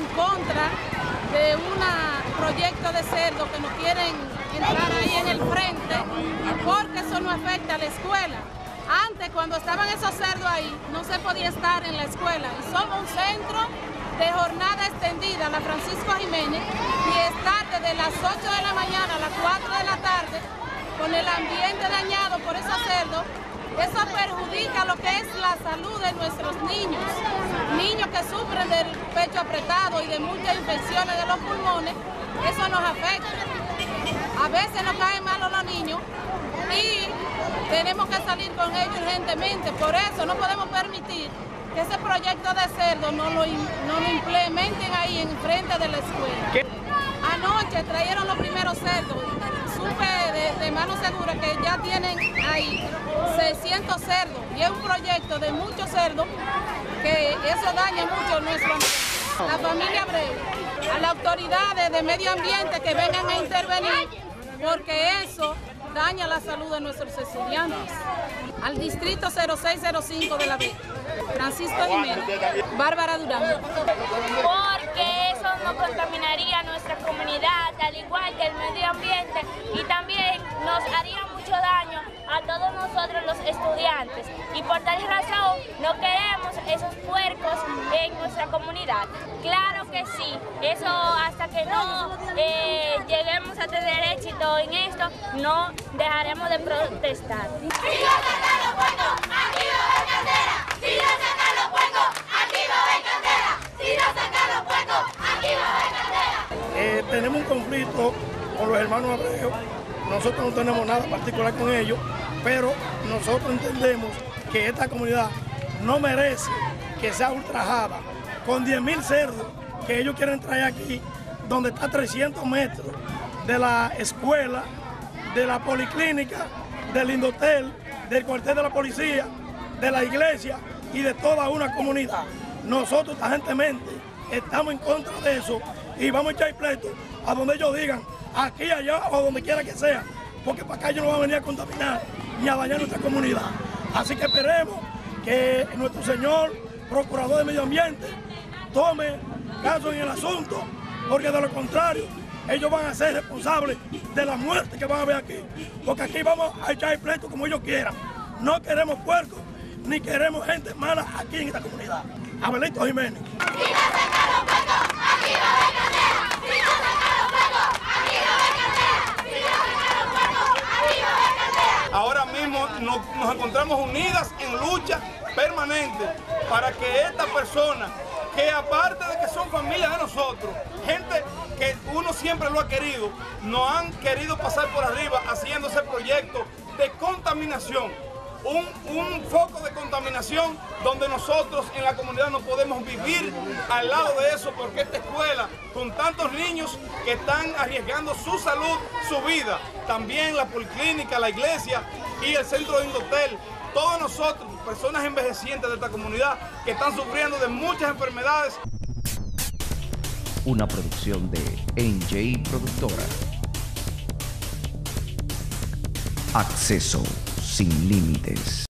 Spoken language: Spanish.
de un proyecto de cerdo que no quieren entrar ahí en el frente porque eso no afecta a la escuela. Antes, cuando estaban esos cerdos ahí, no se podía estar en la escuela somos un centro de jornada extendida, la Francisco Jiménez, y estar desde las 8 de la mañana a las 4 de la tarde con el ambiente dañado por esos cerdos, eso perjudica lo que es la salud de nuestros niños. Niños que sufren del pecho apretado y de muchas infecciones de los pulmones, eso nos afecta. A veces nos caen malos los niños y tenemos que salir con ellos urgentemente. Por eso no podemos permitir que ese proyecto de cerdo no lo, no lo implementen ahí en frente de la escuela. Anoche trajeron los primeros cerdos. Segura que ya tienen ahí 600 cerdos y es un proyecto de muchos cerdos que eso daña mucho nuestro. La familia Abreu, a las autoridades de medio ambiente que vengan a intervenir porque eso daña la salud de nuestros estudiantes. Al distrito 0605 de la B, Francisco Jiménez, Bárbara Durán. Porque eso no contaminaría nuestra comunidad, al igual que el medio ambiente, y también nos haría mucho daño a todos nosotros los estudiantes. Y por tal razón no queremos esos puercos en nuestra comunidad. Claro que sí, eso hasta que no eh, lleguemos a tener éxito en esto, no dejaremos de protestar. Si no sacan los puercos, aquí va a haber candela. Si no sacan los puercos, aquí va a haber candela. Si no sacan los puercos, aquí va a haber candela. Tenemos un conflicto con los hermanos Abreu. Nosotros no tenemos nada particular con ellos, pero nosotros entendemos que esta comunidad no merece que sea ultrajada con 10.000 cerdos que ellos quieren traer aquí, donde está a 300 metros de la escuela, de la policlínica, del Indotel, del cuartel de la policía, de la iglesia y de toda una comunidad. Nosotros tajantemente estamos en contra de eso y vamos a echar pleito a donde ellos digan, aquí, allá o donde quiera que sea, porque para acá ellos no van a venir a contaminar ni a dañar nuestra comunidad. Así que esperemos que nuestro señor procurador de medio ambiente tome caso en el asunto, porque de lo contrario, ellos van a ser responsables de la muerte que van a ver aquí. Porque aquí vamos a echar el pleito como ellos quieran. No queremos puercos, ni queremos gente mala aquí en esta comunidad. Abelito Jiménez los puercos, aquí va a haber candela. Si no sacan los puercos, aquí va a haber candela. Si no sacan los puercos, aquí va a haber candela. Ahora mismo nos, encontramos unidas en lucha permanente para que esta persona, que aparte de que son familia de nosotros, gente que uno siempre lo ha querido, no han querido pasar por arriba haciendo ese proyecto de contaminación. Un, un, foco de contaminación donde nosotros en la comunidad no podemos vivir al lado de eso porque esta escuela con tantos niños que están arriesgando su salud, su vida, también la policlínica, la iglesia y el centro de Indotel, todos nosotros, personas envejecientes de esta comunidad que están sufriendo de muchas enfermedades. Una producción de NJ Productora. Acceso sin límites.